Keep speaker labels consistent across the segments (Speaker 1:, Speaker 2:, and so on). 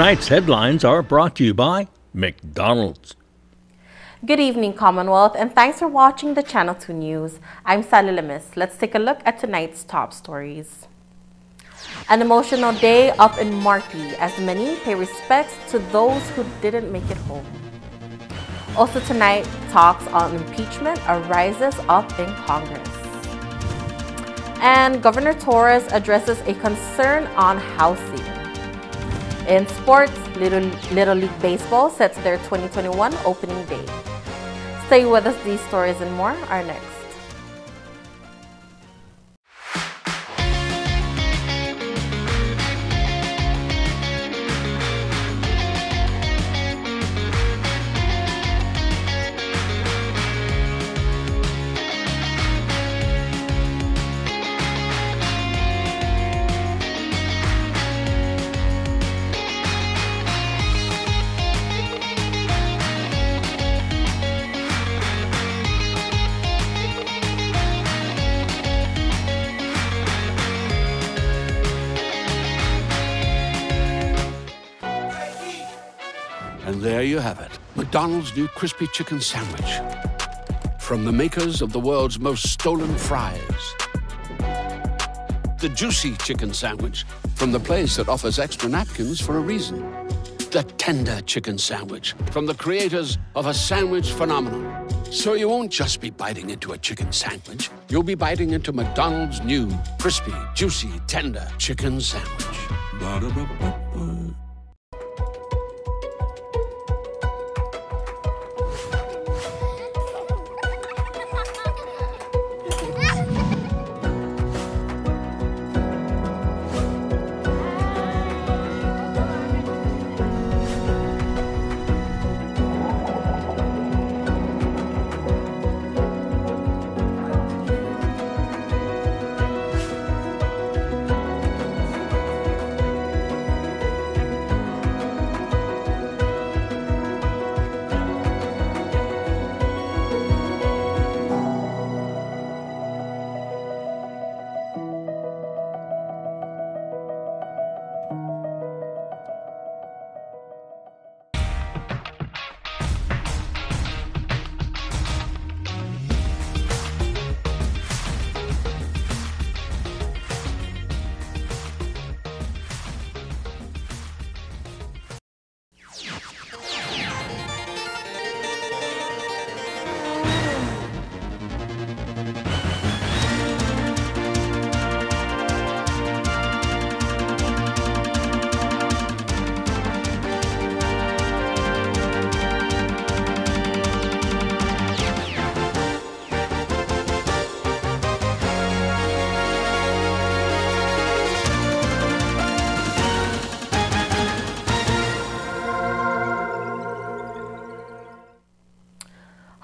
Speaker 1: Tonight's headlines are brought to you by McDonald's.
Speaker 2: Good evening, Commonwealth, and thanks for watching the Channel 2 News. I'm Sally Lemis. Let's take a look at tonight's top stories. An emotional day up in Marpi as many pay respects to those who didn't make it home. Also tonight, talks on impeachment arises up in Congress. And Governor Torres addresses a concern on housing. In sports, Little, Little League Baseball sets their 2021 opening day. Stay with us, these stories and more are next.
Speaker 3: You have it McDonald's new crispy chicken sandwich. From the makers of the world's most stolen fries. The juicy chicken sandwich from the place that offers extra napkins for a reason. The tender chicken sandwich from the creators of a sandwich phenomenon. So you won't just be biting into a chicken sandwich, you'll be biting into McDonald's new crispy, juicy, tender chicken sandwich.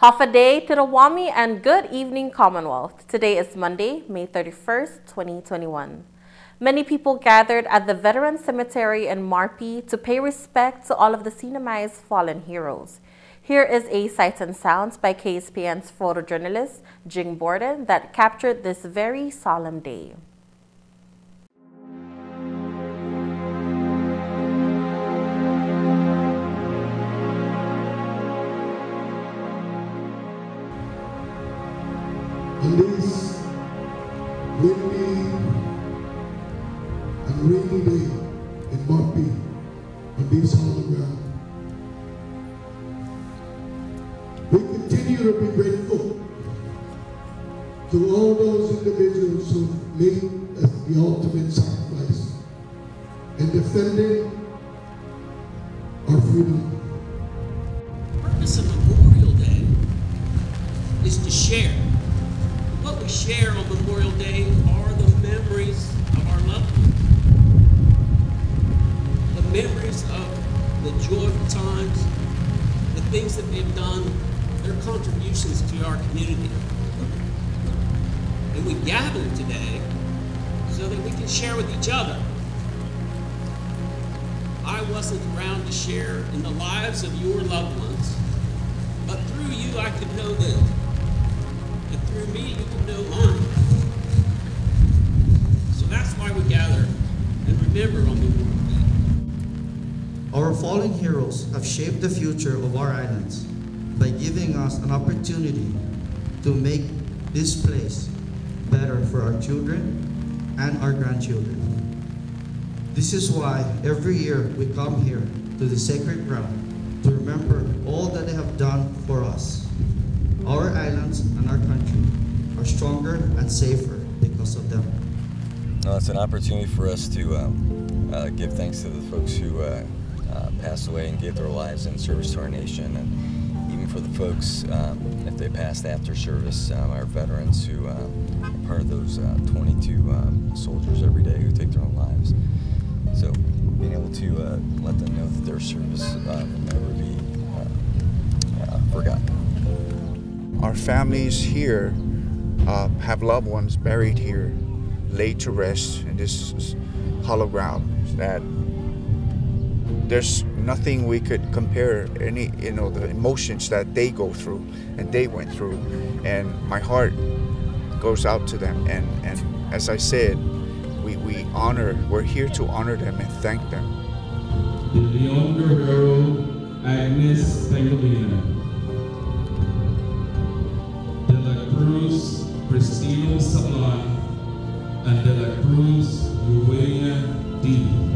Speaker 2: Hafa Adai to the Wami and good evening Commonwealth. Today is Monday, May 31st, 2021. Many people gathered at the Veteran Cemetery in Marpi to pay respect to all of the CNMI's fallen heroes. Here is a Sights and Sounds by KSPN's photojournalist Jing Borden that captured this very solemn day.
Speaker 4: This windy and rainy day in Marpi, on this hollow ground. We continue to be grateful to all those individuals who made the ultimate sacrifice Our
Speaker 5: fallen heroes have shaped the future of our islands by giving us an opportunity to make this place better for our children and our grandchildren. This is why every year we come here to the sacred ground to remember all that they have done for us. Our islands and our country are stronger and safer because of them.
Speaker 6: No, it's an opportunity for us to um, uh, give thanks to the folks who uh, passed away and gave their lives in service to our nation, and even for the folks, um, if they passed after service, um, our veterans who uh, are part of those uh, 22 um, soldiers every day who take their own lives. So being able to uh, let them know that their service uh, will never be uh, uh, forgotten.
Speaker 7: Our families here have loved ones buried here, laid to rest in this hollow ground. That there's nothing we could compare any, you know, the emotions that they go through and they went through, and my heart goes out to them. And and as I said, we we honor. We're here to honor them and thank them.
Speaker 8: De Leon Guerrero, Agnes Pangelinan. De la Cruz, Cristino Sablan, and De la Cruz, Eugenia Didi.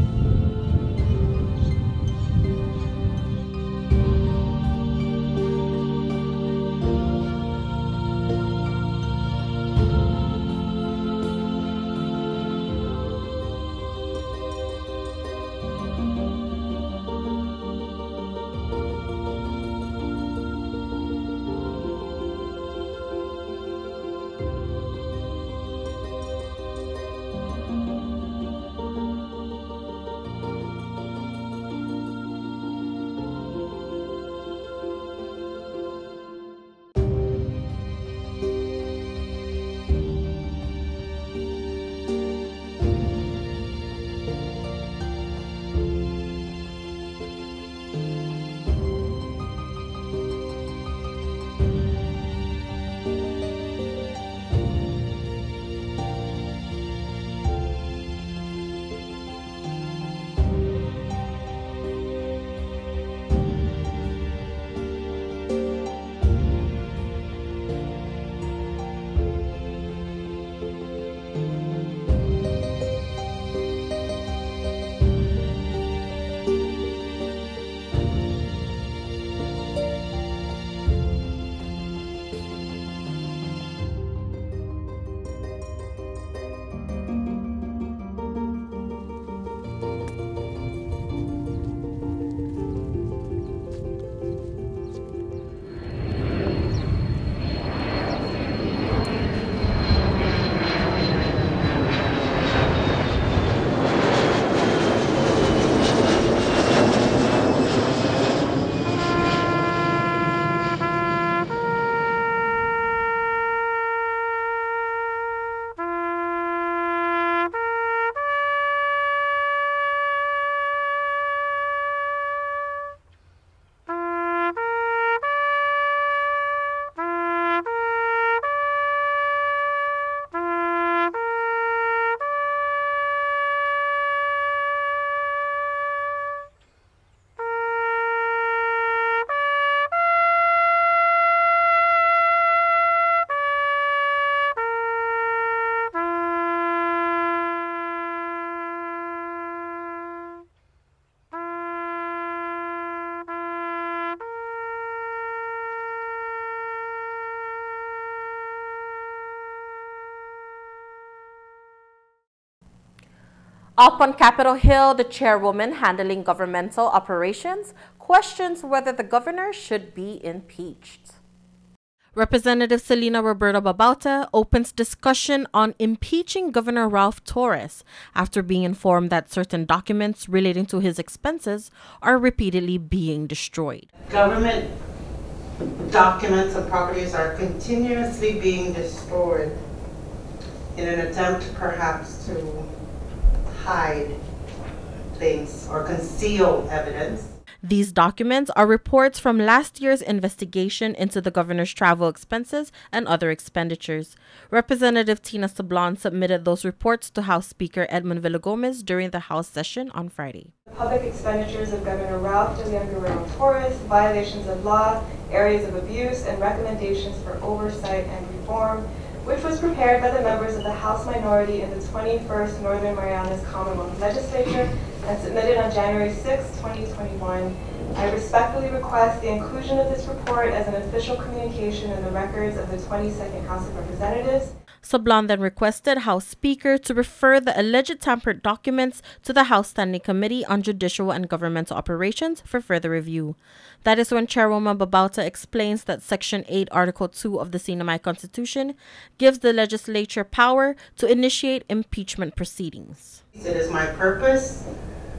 Speaker 2: Up on Capitol Hill, the chairwoman handling governmental operations questions whether the governor should be impeached. Representative Celina Roberta Babauta opens discussion on impeaching Governor Ralph Torres after being informed that certain documents relating to his expenses are repeatedly being destroyed.
Speaker 9: Government documents and properties are continuously being destroyed in an attempt perhaps to hide things or conceal evidence.
Speaker 2: These documents are reports from last year's investigation into the governor's travel expenses and other expenditures. Representative Tina Sablan submitted those reports to House Speaker Edmund Villagomez during the House session on Friday.
Speaker 10: Public expenditures of Governor Ralph de Leon Guerrero Torres, violations of law, areas of abuse, and recommendations for oversight and reform, which was prepared by the members of the House minority in the 21st Northern Marianas Commonwealth Legislature and submitted on January 6, 2021. I respectfully request the inclusion of this report as an official communication in the records of the 22nd House of Representatives.
Speaker 2: Sablan then requested House Speaker to refer the alleged tampered documents to the House Standing Committee on Judicial and Governmental Operations for further review. That is when Chairwoman Babauta explains that Section 8, Article 2 of the CNMI Constitution gives the legislature power to initiate impeachment proceedings.
Speaker 9: It is my purpose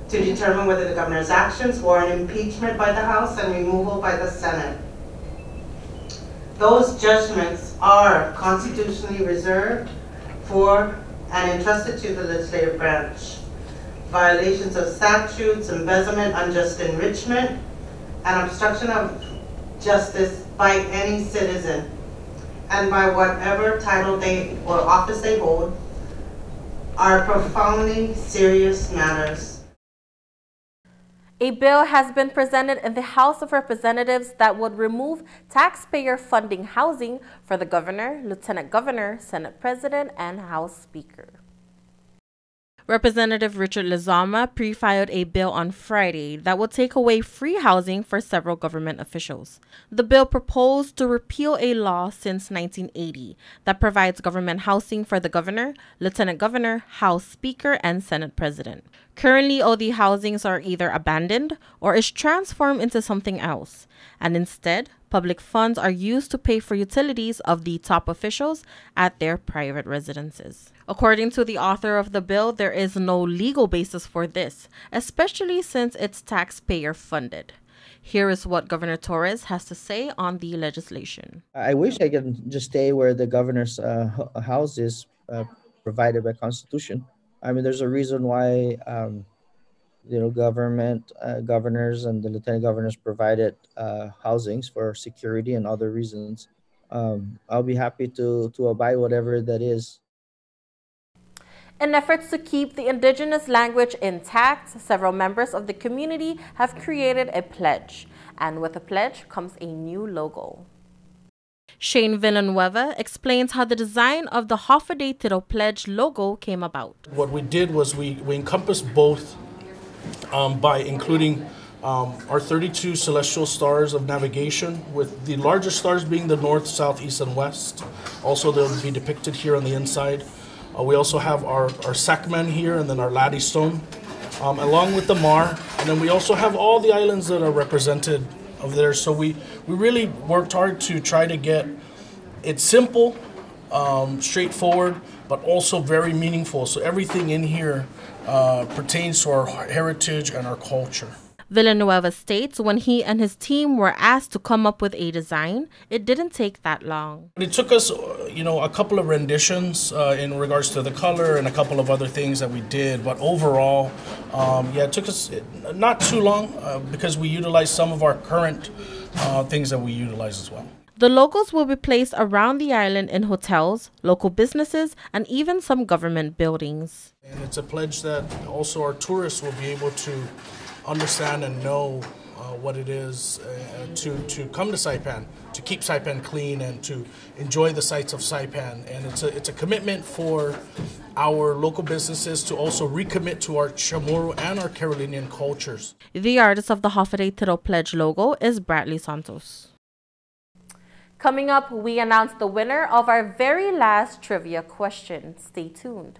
Speaker 9: to determine whether the governor's actions warrant impeachment by the House and removal by the Senate. Those judgments are constitutionally reserved for and entrusted to the legislative branch. Violations of statutes, embezzlement, unjust enrichment, and obstruction of justice by any citizen and by whatever title they or office they hold are profoundly serious matters.
Speaker 2: A bill has been presented in the House of Representatives that would remove taxpayer funding housing for the governor, lieutenant governor, Senate president, and House Speaker. Representative Richard Lizama pre-filed a bill on Friday that will take away free housing for several government officials. The bill proposed to repeal a law since 1980 that provides government housing for the governor, lieutenant governor, House Speaker, and Senate President. Currently, all the housings are either abandoned or is transformed into something else, and instead, public funds are used to pay for utilities of the top officials at their private residences. According to the author of the bill, there is no legal basis for this, especially since it's taxpayer funded. Here is what Governor Torres has to say on the legislation.
Speaker 11: I wish I could just stay where the governor's uh, house is uh, provided by Constitution. I mean, there's a reason why um, you know government uh, governors and the lieutenant governors provided uh, housings for security and other reasons. Um, I'll be happy to to abide whatever that is.
Speaker 2: In efforts to keep the indigenous language intact, several members of the community have created a pledge. And with the pledge comes a new logo. Shane Villanueva explains how the design of the Hafa Adai Tirow Pledge logo came about.
Speaker 12: What we did was we, we encompassed both um, by including um, our 32 celestial stars of navigation, with the largest stars being the north, south, east, and west. Also, they'll be depicted here on the inside. Uh, we also have our, our Sakman here and then our latte stone, um, along with the Mar. And then we also have all the islands that are represented of there. So we, we really worked hard to try to get it simple, um, straightforward, but also very meaningful. So everything in here uh, pertains to our heritage and our culture.
Speaker 2: Villanueva states when he and his team were asked to come up with a design, it didn't take that long.
Speaker 12: It took us, uh, you know, a couple of renditions uh, in regards to the color and a couple of other things that we did. But overall, um, yeah, it took us not too long uh, because we utilized some of our current uh, things that we utilize as well.
Speaker 2: The logos will be placed around the island in hotels, local businesses, and even some government buildings.
Speaker 12: And it's a pledge that also our tourists will be able to understand and know uh, what it is uh, to, to come to Saipan, to keep Saipan clean and to enjoy the sights of Saipan. And it's a, it's a commitment for our local businesses to also recommit to our Chamorro and our Carolinian cultures.
Speaker 2: The artist of the Hafa Adai Tirow Pledge logo is Bradley Santos. Coming up, we announce the winner of our very last trivia question. Stay tuned.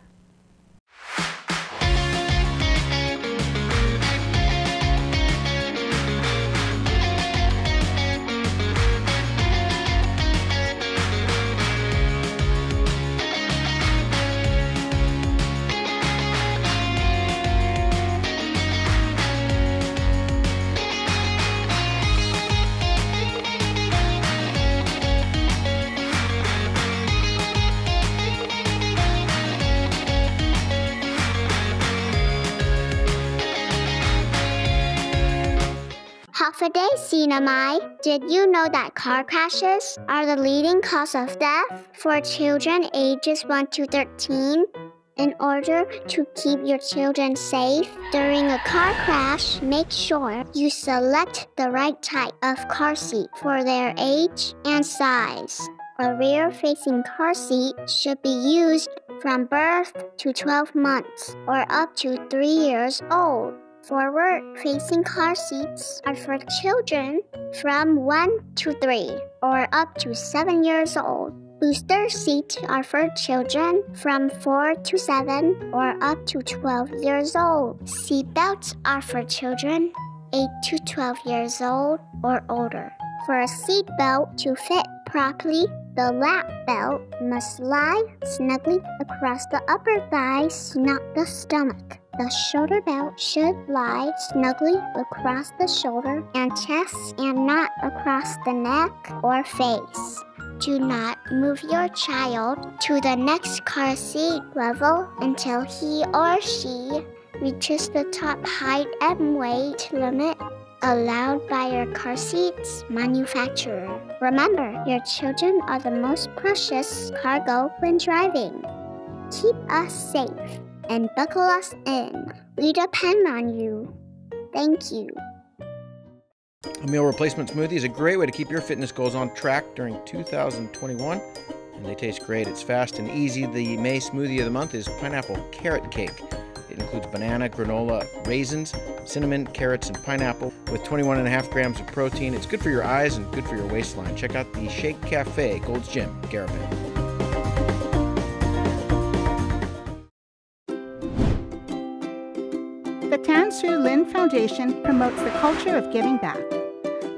Speaker 13: Half a. Did you know that car crashes are the leading cause of death for children ages 1 to 13? In order to keep your children safe during a car crash, make sure you select the right type of car seat for their age and size. A rear facing car seat should be used from birth to 12 months or up to 3 years old. Forward facing car seats are for children from 1 to 3 or up to 7 years old. Booster seats are for children from 4 to 7 or up to 12 years old. Seat belts are for children 8 to 12 years old or older. For a seat belt to fit properly, the lap belt must lie snugly across the upper thighs, not the stomach. The shoulder belt should lie snugly across the shoulder and chest and not across the neck or face. Do not move your child to the next car seat level until he or she reaches the top height and weight limit allowed by your car seat's manufacturer. Remember, your children are the most precious cargo when driving. Keep us safe and buckle us in. We depend on you. Thank you.
Speaker 14: A meal replacement smoothie is a great way to keep your fitness goals on track during 2021, and they taste great. It's fast and easy. The May smoothie of the month is pineapple carrot cake. It includes banana, granola, raisins, cinnamon, carrots, and pineapple with 21.5 grams of protein. It's good for your eyes and good for your waistline. Check out the Shake Cafe, Gold's Gym,
Speaker 15: Garapan. Siu Lin Foundation promotes the culture of giving back.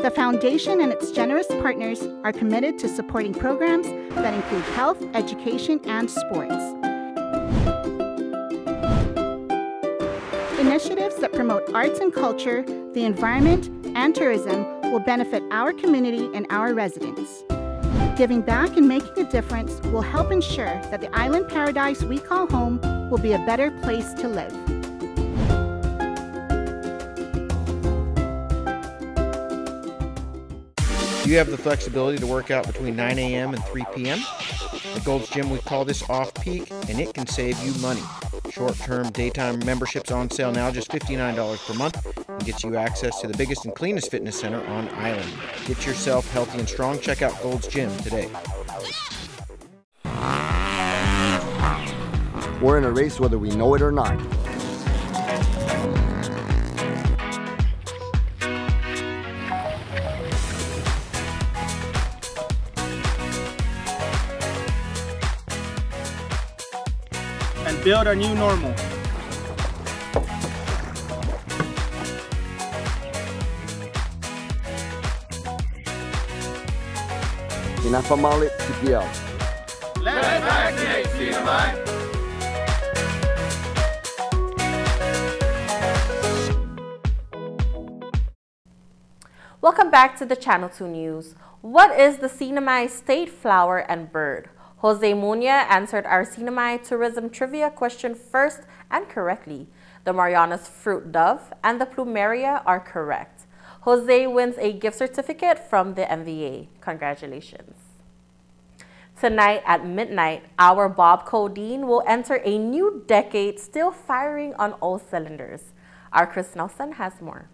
Speaker 15: The foundation and its generous partners are committed to supporting programs that include health, education, and sports. Initiatives that promote arts and culture, the environment, and tourism will benefit our community and our residents. Giving back and making a difference will help ensure that the island paradise we call home will be a better place to live.
Speaker 14: You have the flexibility to work out between 9 a.m. and 3 p.m.? At Gold's Gym, we call this off peak, and it can save you money. Short term daytime memberships on sale now, just $59 per month, and gets you access to the biggest and cleanest fitness center on island. Get yourself healthy and strong. Check out Gold's Gym today.
Speaker 16: We're in a race whether we know it or not.
Speaker 17: Build our new normal.
Speaker 16: Inafamali TPL.
Speaker 17: Let's vaccinate, CNMI!
Speaker 2: Welcome back to the Channel 2 News. What is the CNMI state flower and bird? Jose Munia answered our CNMI tourism trivia question first and correctly. The Marianas fruit dove and the plumeria are correct. Jose wins a gift certificate from the MVA. Congratulations. Tonight at midnight, our Bob Coldeen will enter a new decade still firing on all cylinders. Our Chris Nelson has more.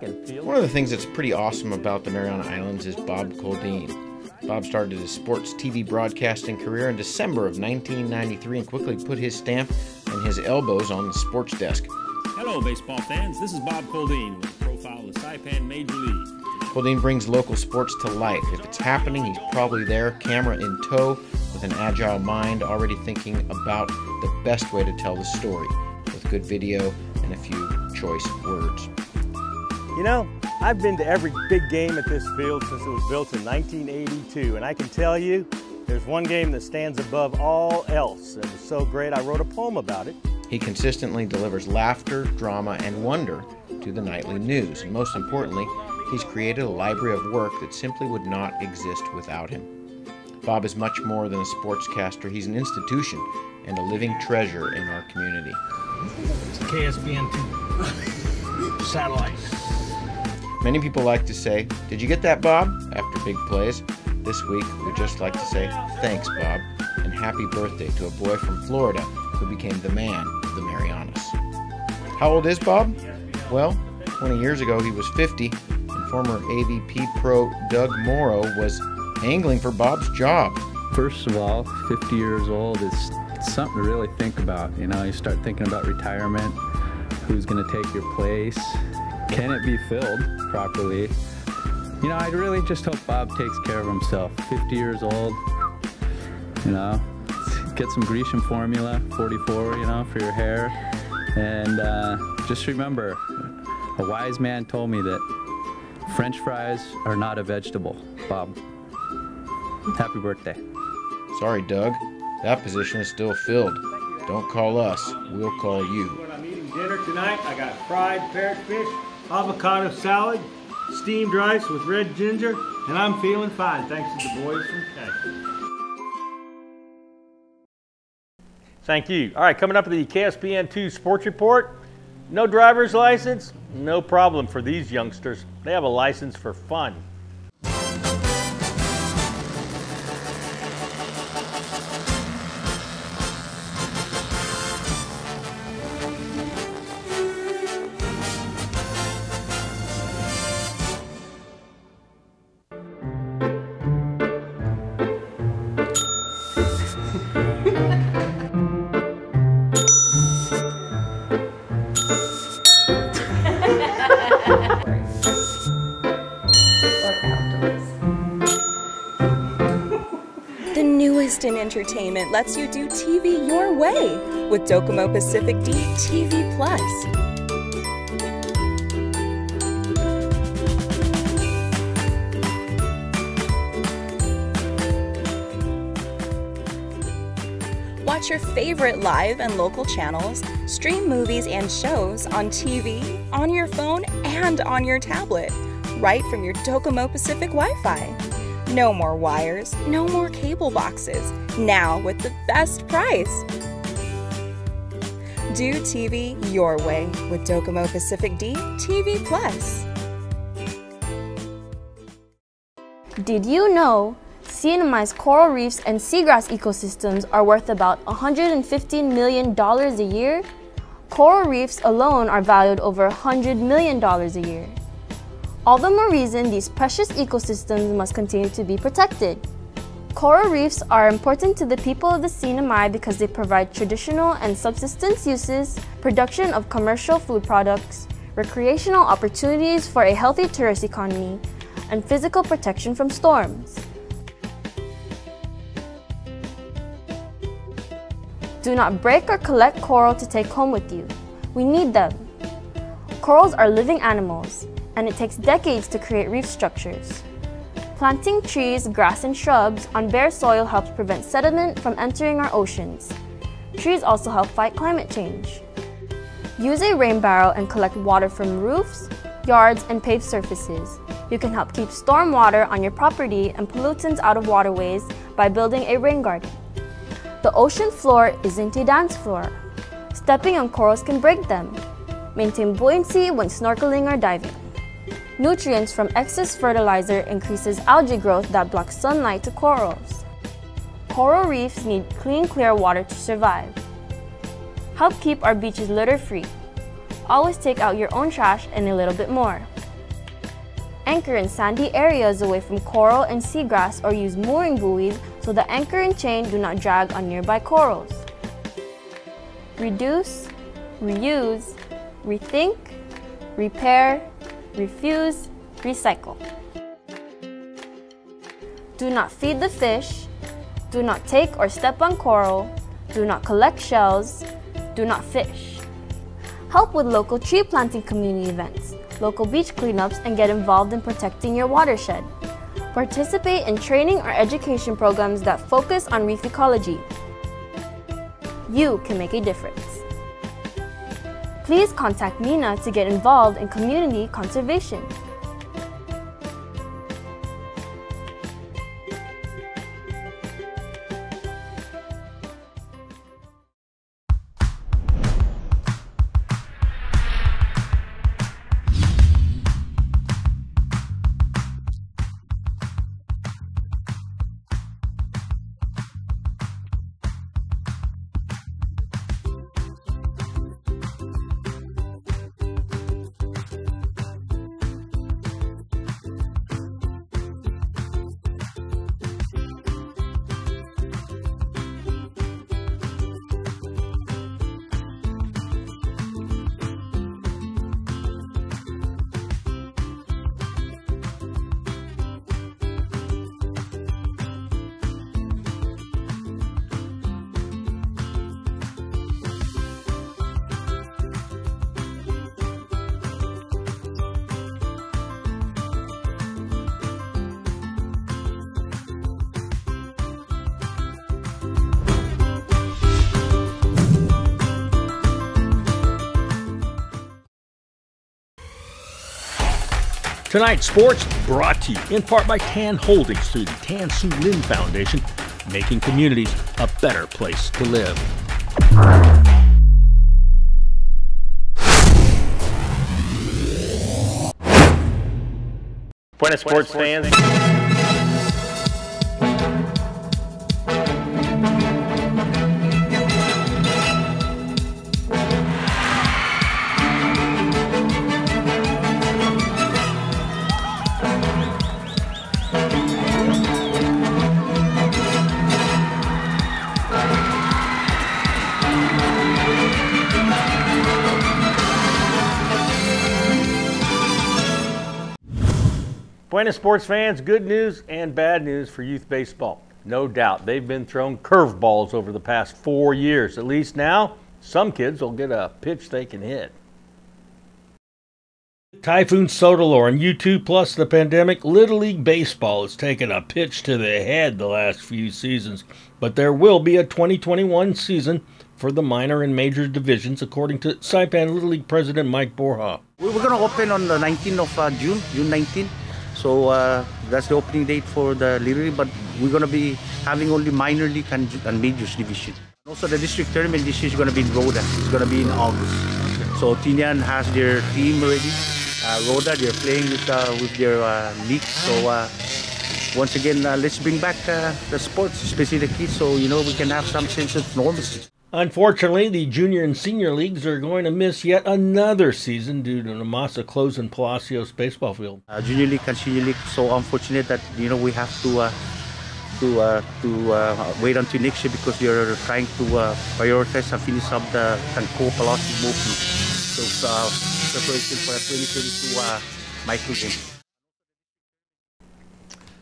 Speaker 18: The and field.
Speaker 14: One of the things that's pretty awesome about the Mariana Islands is Bob Coldeen. Bob started his sports TV broadcasting career in December of 1993 and quickly put his stamp and his elbows on the sports desk.
Speaker 19: Hello, baseball fans. This is Bob Coldeen with a Profile of the Saipan Major League.
Speaker 14: Coldeen brings local sports to life. If it's happening, he's probably there, camera in tow, with an agile mind, already thinking about the best way to tell the story, with good video and a few choice words.
Speaker 18: You know, I've been to every big game at this field since it was built in 1982, and I can tell you, there's one game that stands above all else. It was so great, I wrote a poem about it.
Speaker 14: He consistently delivers laughter, drama, and wonder to the nightly news. And most importantly, he's created a library of work that simply would not exist without him. Bob is much more than a sportscaster, he's an institution and a living treasure in our community.
Speaker 20: It's KSPN 2 satellite.
Speaker 14: Many people like to say, Did you get that, Bob? after big plays. This week, we'd just like to say, Thanks, Bob, and happy birthday to a boy from Florida who became the man of the Marianas. How old is Bob? Well, 20 years ago he was 50, and former AVP pro Doug Morrow was angling for Bob's job.
Speaker 21: First of all, 50 years old is something to really think about. You know, you start thinking about retirement, who's going to take your place, can it be filled properly? You know, I really just hope Bob takes care of himself. 50 years old, you know, get some Grecian formula, 44, you know, for your hair. And uh, just remember, a wise man told me that French fries are not a vegetable. Bob, happy birthday.
Speaker 14: Sorry, Doug. That position is still filled. Don't call us, we'll call you.
Speaker 20: When I'm eating dinner tonight, I got fried parrotfish, avocado salad, steamed rice with red ginger, and I'm feeling fine thanks to the boys from Texas. Thank you. All right, coming up at the KSPN2 Sports Report. No driver's license? No problem for these youngsters. They have a license for fun.
Speaker 22: In entertainment lets you do TV your way with Docomo Pacific D TV Plus. Watch your favorite live and local channels, stream movies and shows on TV, on your phone, and on your tablet, right from your Docomo Pacific Wi Fi. No more wires, no more cable boxes, now with the best price. Do TV your way with Docomo Pacific D TV Plus.
Speaker 23: Did you know CNMI's coral reefs and seagrass ecosystems are worth about $115 million a year? Coral reefs alone are valued over $100 million a year. All the more reason these precious ecosystems must continue to be protected. Coral reefs are important to the people of the CNMI because they provide traditional and subsistence uses, production of commercial food products, recreational opportunities for a healthy tourist economy, and physical protection from storms. Do not break or collect coral to take home with you. We need them. Corals are living animals, and it takes decades to create reef structures. Planting trees, grass, and shrubs on bare soil helps prevent sediment from entering our oceans. Trees also help fight climate change. Use a rain barrel and collect water from roofs, yards, and paved surfaces. You can help keep storm water on your property and pollutants out of waterways by building a rain garden. The ocean floor isn't a dance floor. Stepping on corals can break them. Maintain buoyancy when snorkeling or diving. Nutrients from excess fertilizer increases algae growth that blocks sunlight to corals. Coral reefs need clean, clear water to survive. Help keep our beaches litter-free. Always take out your own trash and a little bit more. Anchor in sandy areas away from coral and seagrass or use mooring buoys so the anchor and chain do not drag on nearby corals. reduce, reuse, rethink, repair, refuse, recycle. Do not feed the fish, do not take or step on coral, do not collect shells, do not fish. Help with local tree planting community events, local beach cleanups, and get involved in protecting your watershed. Participate in training or education programs that focus on reef ecology. You can make a difference. Please contact Mina to get involved in community conservation.
Speaker 20: Tonight's sports brought to you in part by Tan Holdings through the Tan Siu Lin Foundation, making communities a better place to live. Buenas sports fans. Buenas sports fans, good news and bad news for youth baseball. No doubt they've been thrown curveballs over the past four years. At least now, some kids will get a pitch they can hit. Typhoon Soudelor and Yutu plus the pandemic, Little League Baseball has taken a pitch to the head the last few seasons. But there will be a 2021 season for the minor and major divisions, according to Saipan Little League President Mike Borja.
Speaker 24: We're going to open on the 19th of uh, June, June 19th. So uh, that's the opening date for the League, but we're going to be having only minor league and, and majors division. Also, the district tournament this year is going to be in Rota. It's going to be in August. So Tinian has their team already. Uh, Rota, they're playing with uh, with their uh, league. So uh, once again, uh, let's bring back uh, the sports, especially the kids, so you know we can have some sense of normalcy.
Speaker 20: Unfortunately, the junior and senior leagues are going to miss yet another season due to Namasa closing Palacios baseball field.
Speaker 24: Uh, junior league and senior league so unfortunate that you know we have to uh, to uh, to uh, wait until next year because you're trying to uh, prioritize and finish up the Canco Palacios movement. So uh, preparation for the 2022 uh, micro game.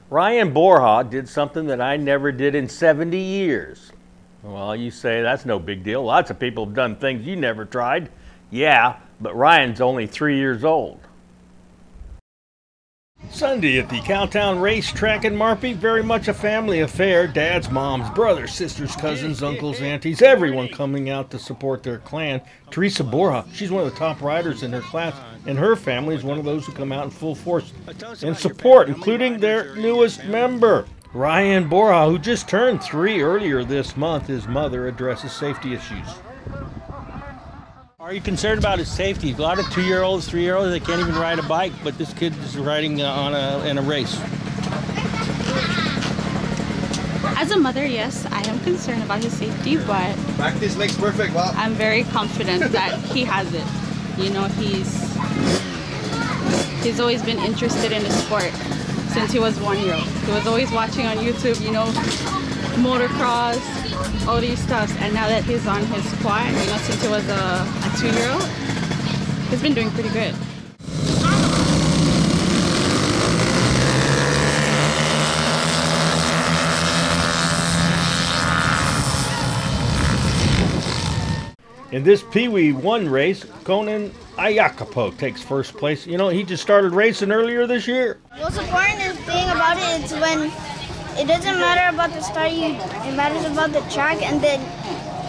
Speaker 20: Ryan Borja did something that I never did in 70 years. Well, you say that's no big deal. Lots of people have done things you never tried. Yeah, but Ryan's only three years old. Sunday at the Cowtown Racetrack in Marpi, very much a family affair. Dads, moms, brothers, sisters, cousins, uncles, aunties, everyone coming out to support their clan. Teresa Borja, she's one of the top riders in her class, and her family is one of those who come out in full force and support, including their newest member. Ryan Borja, who just turned three earlier this month, his mother addresses safety issues.
Speaker 25: Are you concerned about his safety? A lot of two-year-olds, three-year-olds, they can't even ride a bike, but this kid is riding uh, on a in a race.
Speaker 26: As a mother, yes, I am concerned about his safety, but
Speaker 27: practice makes perfect. Wow.
Speaker 26: I'm very confident that he has it. You know, he's he's always been interested in the sport since he was one year old. He was always watching on YouTube, you know, motocross, all these stuffs, and now that he's on his quad, you know, since he was a, a two-year-old, he's been doing pretty good.
Speaker 20: In this Pee Wee 1 race, Conan Ayacapo takes first place. You know, he just started racing earlier this year.
Speaker 27: What's important thing about it is when it doesn't matter about the start, you, it matters about the track. And then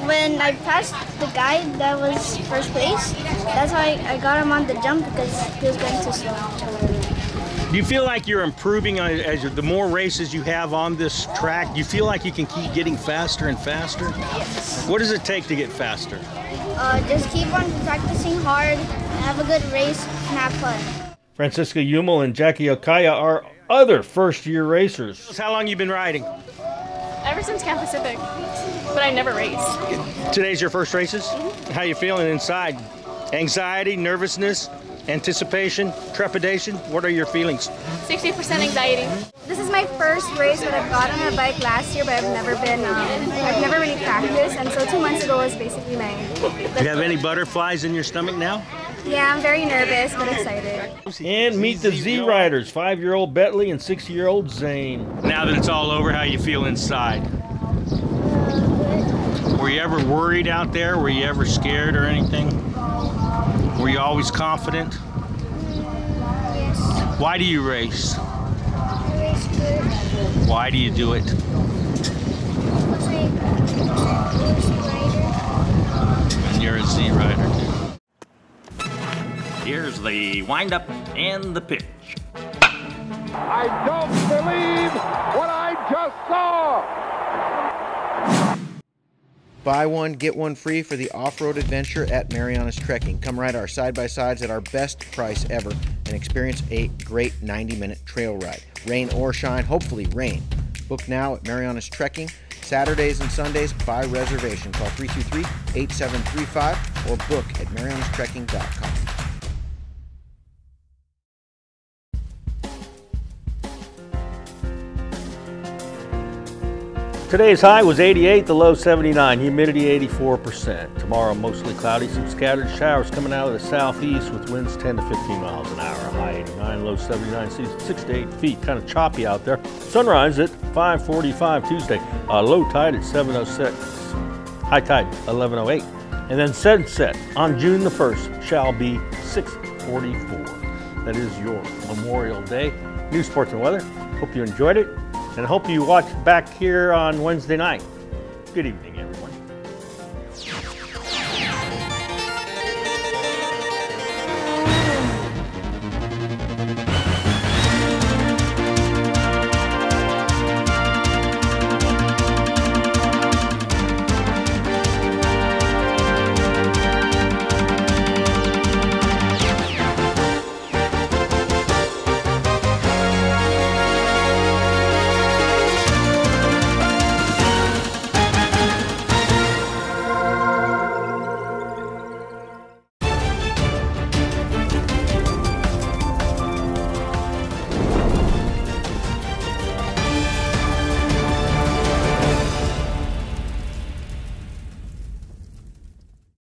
Speaker 27: when I passed the guy that was first place, that's why I, I got him on the jump because he was going too slow.
Speaker 20: Do you feel like you're improving on, as the more races you have on this track? Do you feel like you can keep getting faster and faster?
Speaker 27: Yes.
Speaker 20: What does it take to get faster?
Speaker 27: Uh, just keep on practicing hard, have a good race, and have fun.
Speaker 20: Francisca Yumel and Jackie Okaya are other first-year racers. How long you been riding?
Speaker 28: Ever since Camp Pacific, but I never raced.
Speaker 20: Today's your first races? How you feeling inside? Anxiety, nervousness, anticipation, trepidation? What are your feelings?
Speaker 28: 60% anxiety.
Speaker 27: This is my first race that I've got on a bike last year, but I've never been, um, I've never really practiced, and so two months ago was basically my.
Speaker 20: Do you have any butterflies in your stomach now?
Speaker 27: Yeah, I'm very nervous but excited.
Speaker 20: And meet the Z Riders, five-year-old Bentley and six-year-old Zane. Now that it's all over, how you feel inside? Were you ever worried out there? Were you ever scared or anything? Were you always confident?
Speaker 27: Yes.
Speaker 20: Why do you race?
Speaker 27: I race good.
Speaker 20: Why do you do it?
Speaker 27: Because I, I'm a Z rider.
Speaker 20: And you're a Z rider.
Speaker 19: Here's the windup and the pitch.
Speaker 17: I don't believe what I just saw.
Speaker 14: Buy one, get one free for the off road adventure at Marianas Trekking. Come ride our side by sides at our best price ever and experience a great 90 minute trail ride. Rain or shine, hopefully rain. Book now at Marianas Trekking. Saturdays and Sundays by reservation. Call 323 8735 or book at marianastrekking.com.
Speaker 20: Today's high was 88, the low 79, humidity 84%. Tomorrow, mostly cloudy, some scattered showers coming out of the southeast with winds 10 to 15 miles an hour. High 89, low 79, 6 to 8 feet. Kind of choppy out there. Sunrise at 545 Tuesday. Uh, low tide at 706. High tide 1108. And then sunset on June the 1st shall be 644. That is your Memorial Day. News, sports, and weather. Hope you enjoyed it and hope you watch back here on Wednesday night. Good evening.